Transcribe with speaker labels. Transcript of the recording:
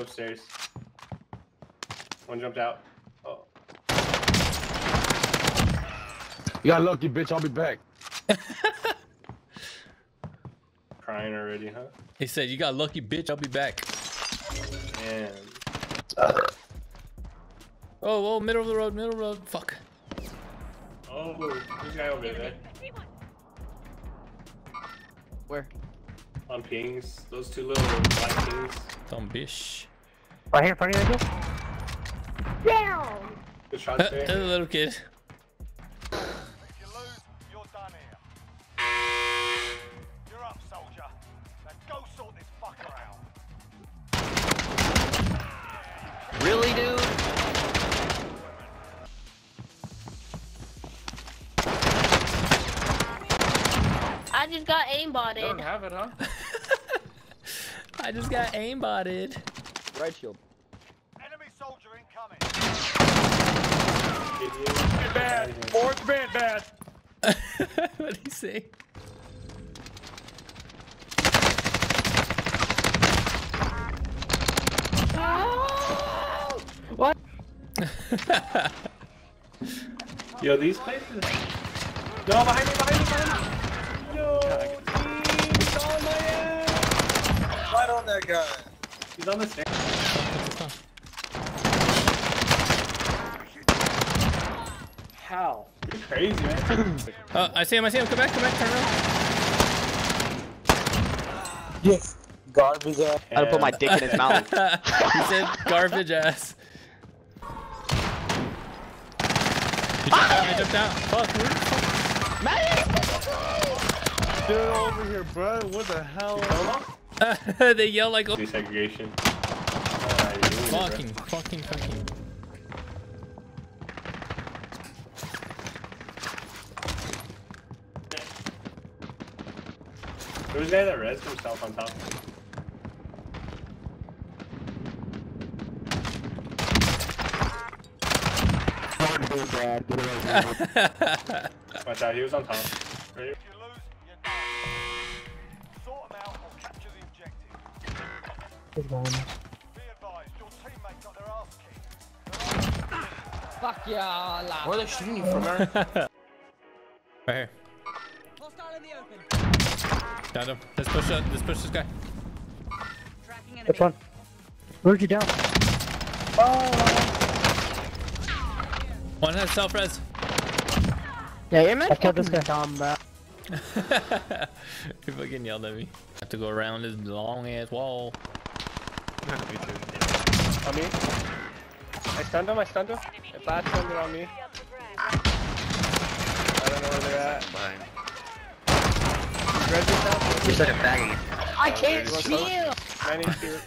Speaker 1: upstairs. One jumped out. Oh.
Speaker 2: You got lucky, bitch. I'll be back.
Speaker 1: Crying already, huh?
Speaker 3: He said, "You got lucky, bitch. I'll be back."
Speaker 1: Man.
Speaker 3: Oh, oh, middle of the road, middle of the road. Fuck.
Speaker 1: Oh, this guy over there.
Speaker 4: Where?
Speaker 1: On pings. Those two little black pings.
Speaker 3: Dumb bitch.
Speaker 5: Right here in front of you, Angel.
Speaker 6: Down!
Speaker 1: Good shots
Speaker 3: a
Speaker 1: there.
Speaker 3: little kid.
Speaker 7: If you lose, you're done here. You're up, soldier. Now go sort this fucker out.
Speaker 4: Really, dude?
Speaker 6: I just got aimbotted.
Speaker 1: Don't have it, huh?
Speaker 3: I just got aimbotted.
Speaker 4: Right shield.
Speaker 7: Enemy soldier incoming.
Speaker 1: Idiot.
Speaker 2: Bad. Fourth man bad.
Speaker 3: what did he say?
Speaker 1: Yo, these places. No, behind me, behind me, behind me. Yo, he's on my ass.
Speaker 8: Right on that guy.
Speaker 1: He's on the stairs. How? You're crazy, man.
Speaker 3: Oh, I see him. I see him. Come back. Come back. Turn around.
Speaker 8: Yes. Garbage ass.
Speaker 4: I had to put my dick in his mouth.
Speaker 3: he said garbage ass. He jumped out. He jumped out. Fuck. where the fuck-
Speaker 2: Get over here, bro. What the hell?
Speaker 3: they yell like, oh,
Speaker 1: Desegregation. You're it,
Speaker 3: fucking, fucking, fucking.
Speaker 1: Who's the guy that rezzed himself on top? Watch out, he was on top. Right?
Speaker 7: Objective. Be advised, your teammate got their ass kicked.
Speaker 4: Fuck yeah, la.
Speaker 8: Where are they shooting you from, Aaron?
Speaker 3: Right here. Got him. Let's push up. Let's push this guy.
Speaker 5: Which one? Where'd you down? Oh.
Speaker 3: One has self res.
Speaker 4: Yeah, your man
Speaker 5: I killed this guy.
Speaker 4: dumb, bro.
Speaker 3: he fucking yelled at me. I have to go around this long ass wall.
Speaker 1: On me. I stunned him, I stunned him. If that stunned it on me. I don't know where they're at.
Speaker 8: Mine.
Speaker 1: Red is down.
Speaker 4: You said it bagging.
Speaker 6: I uh, can't see
Speaker 1: You want
Speaker 6: shield!
Speaker 1: Manny, shoot.